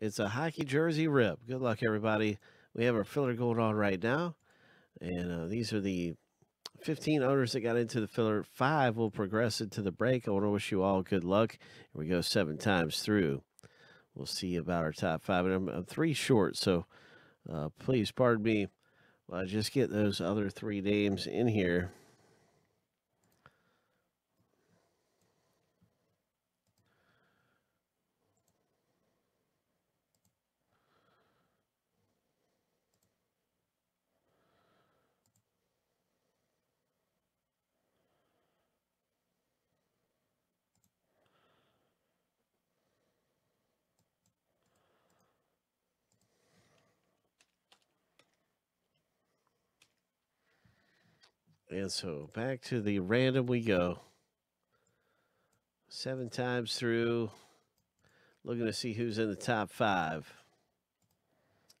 It's a hockey jersey rip. Good luck, everybody. We have our filler going on right now. And uh, these are the 15 owners that got into the filler. Five will progress into the break. I want to wish you all good luck. Here we go seven times through. We'll see about our top five. And I'm, I'm three short, so uh, please pardon me. I just get those other three names in here. And so back to the random we go. Seven times through. Looking to see who's in the top five.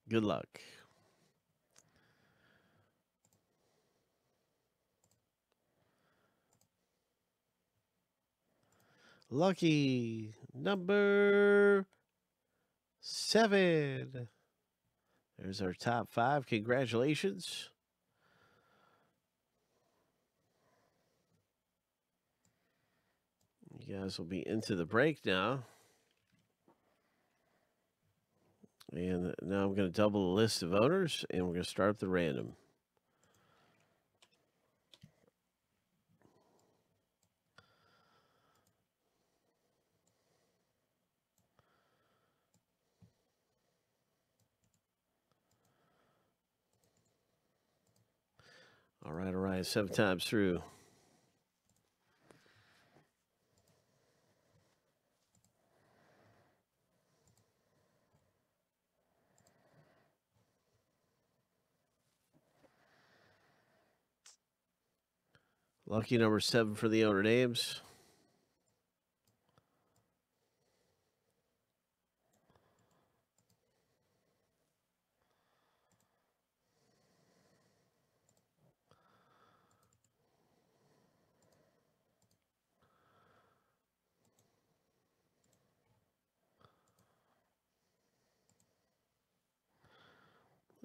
Good luck. Lucky number seven. There's our top five. Congratulations. Guys will be into the break now. And now I'm going to double the list of owners and we're going to start the random. All right, all right, seven times through. Lucky number seven for the owner names.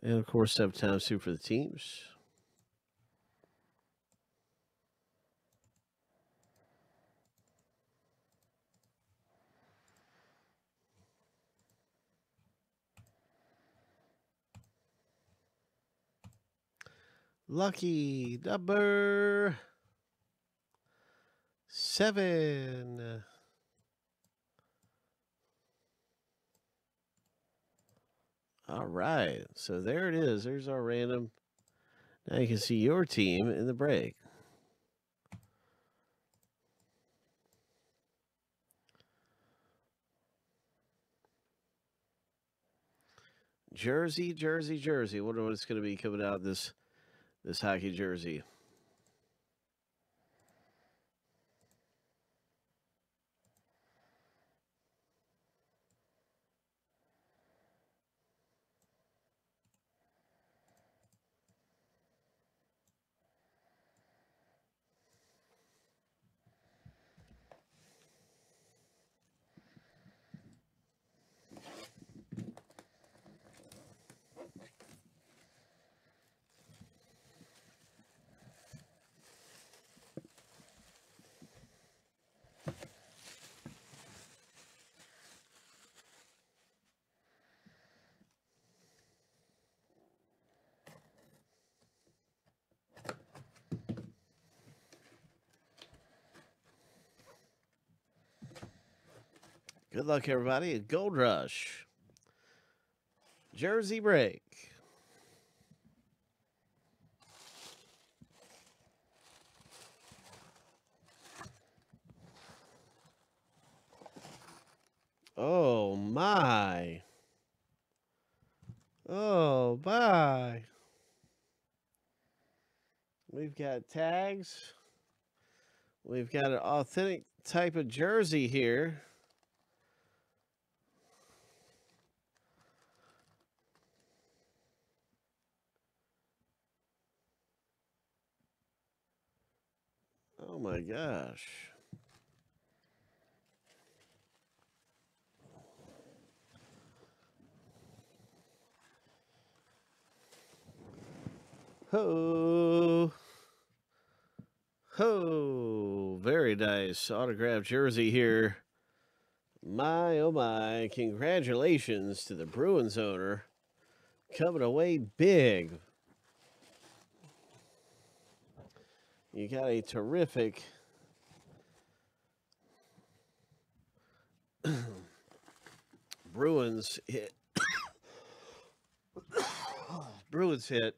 And of course, seven times two for the teams. Lucky number seven. All right. So there it is. There's our random. Now you can see your team in the break. Jersey, Jersey, Jersey. I wonder what it's going to be coming out this this hockey jersey. Good luck, everybody. Gold Rush. Jersey Break. Oh, my. Oh, my. We've got tags. We've got an authentic type of jersey here. Oh my gosh. Ho. Ho. Very nice autographed jersey here. My, oh my. Congratulations to the Bruins owner. Coming away big You got a terrific Bruins hit. Bruins hit.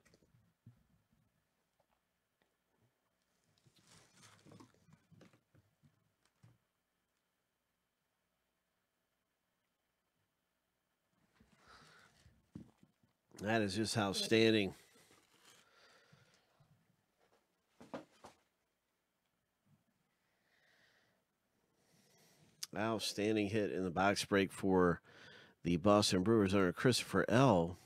That is just outstanding. Outstanding hit in the box break for the Boston Bruins owner Christopher L.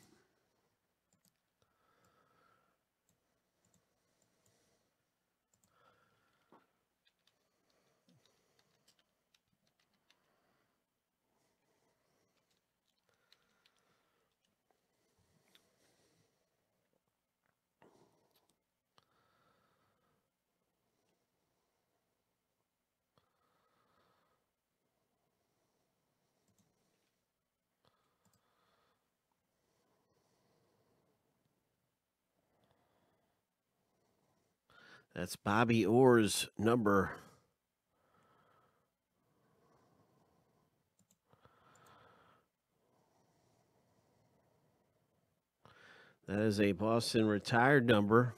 That's Bobby Orr's number. That is a Boston retired number.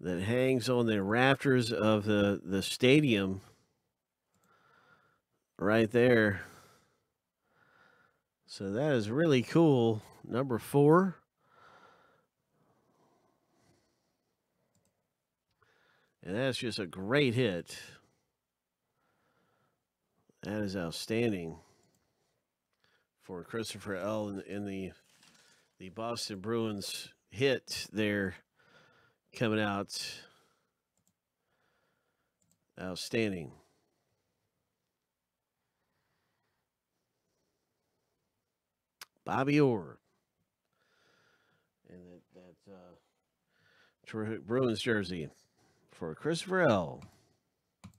That hangs on the rafters of the, the stadium right there. So that is really cool. Number four. And that's just a great hit. That is outstanding for Christopher L. in, in the the Boston Bruins hit there coming out. Outstanding. Bobby Orr. And that, that uh, Bruins jersey for Christopher L.